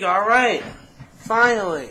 All right. Finally.